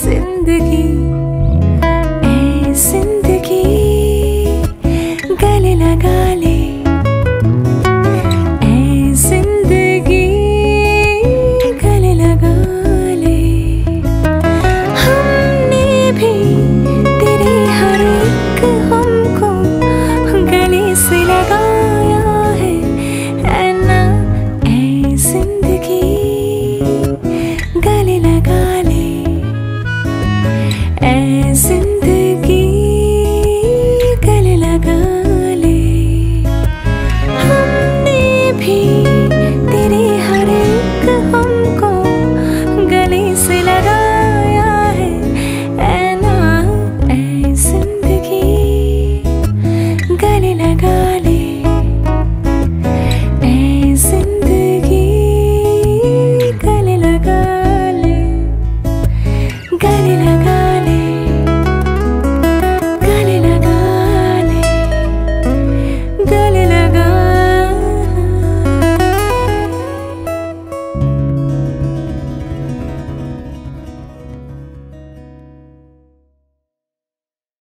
ज़िंदगी ऐ ज़िंदगी गले लगा ऐ ज़िंदगी